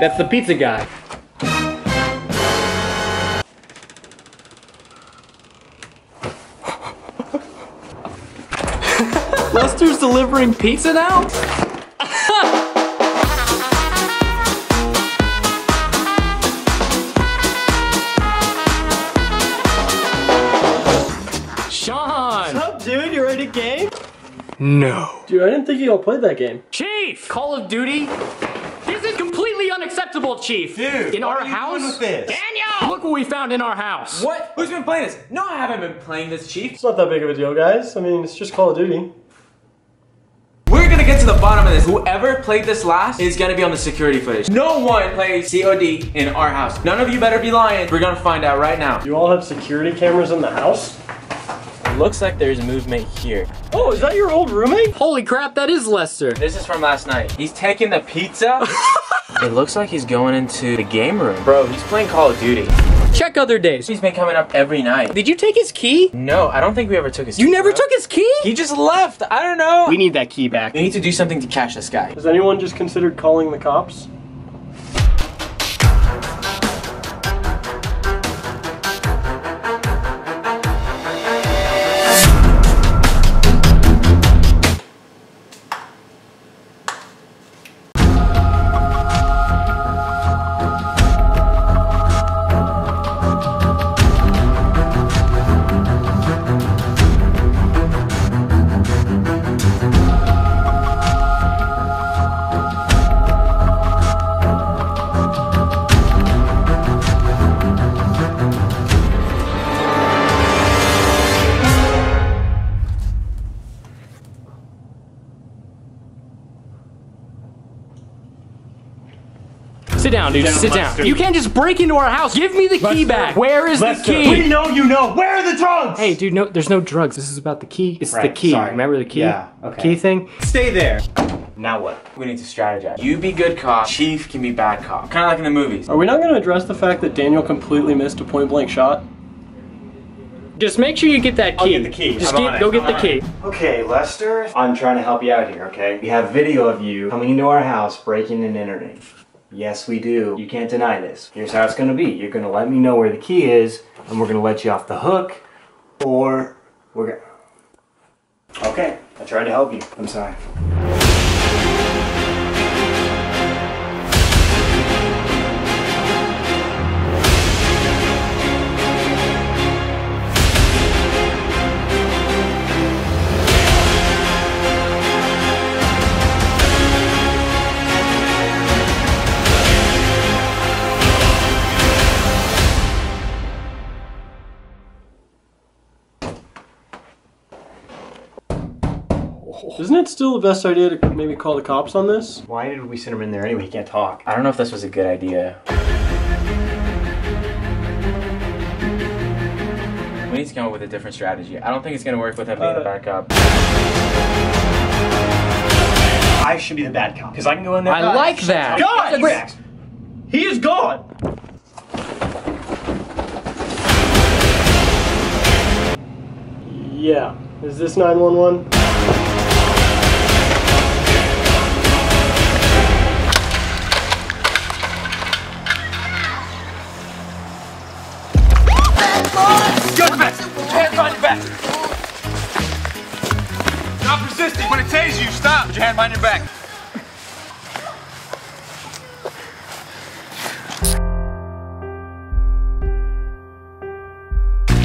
That's the pizza guy. Lester's delivering pizza now? Sean! What's up, dude? You ready to game? No. Dude, I didn't think you all played that game. Chief! Call of Duty? This unacceptable, Chief. Dude, in what our are you house. doing with this? Danial! Look what we found in our house. What? Who's been playing this? No, I haven't been playing this, Chief. It's not that big of a deal, guys. I mean, it's just Call of Duty. We're gonna get to the bottom of this. Whoever played this last is gonna be on the security footage. No one plays COD in our house. None of you better be lying. We're gonna find out right now. You all have security cameras in the house? It looks like there's movement here. Oh, is that your old roommate? Holy crap, that is Lester. This is from last night. He's taking the pizza. it looks like he's going into the game room. Bro, he's playing Call of Duty. Check other days. He's been coming up every night. Did you take his key? No, I don't think we ever took his You key, never bro. took his key? He just left. I don't know. We need that key back. We need to do something to catch this guy. Has anyone just considered calling the cops? Down, dude. Down, Sit down. You can't just break into our house. Give me the key back. Where is Lester, the key? we know you know. Where are the drugs? Hey, dude, no, there's no drugs. This is about the key. It's the key. sorry. Remember the key? Yeah, okay. Key thing? stay there. Now what? We need to strategize. You be good cop. Chief can be bad cop. Kind of like in the movies. Are we not going to address the fact that Danial completely missed a point blank shot? Just make sure you get that key. get the key. Just get, it. go get I'm the key. Okay, Lester. I'm trying to help you out here, okay? We have video of you coming into our house, breaking and entering. Yes, we do. You can't deny this. Here's how it's gonna be. You're gonna let me know where the key is, and we're gonna let you off the hook, or we're gonna. Okay, I tried to help you. I'm sorry. Isn't it still the best idea to maybe call the cops on this? Why did we send him in there anyway? He can't talk. I don't know if this was a good idea. We need to come up with a different strategy. I don't think it's gonna work with him being the Uh, backup. I should be the bad cop because I can go in there. I like that. God, That's great- Max. He is gone. Yeah. Is this 911? Stop resisting. When it tasers you, stop. Put your hand behind your back.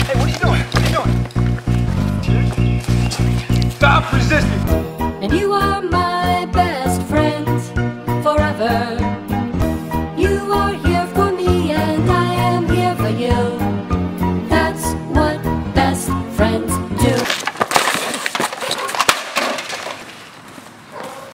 Hey, what are you doing? What are you doing? Stop resisting.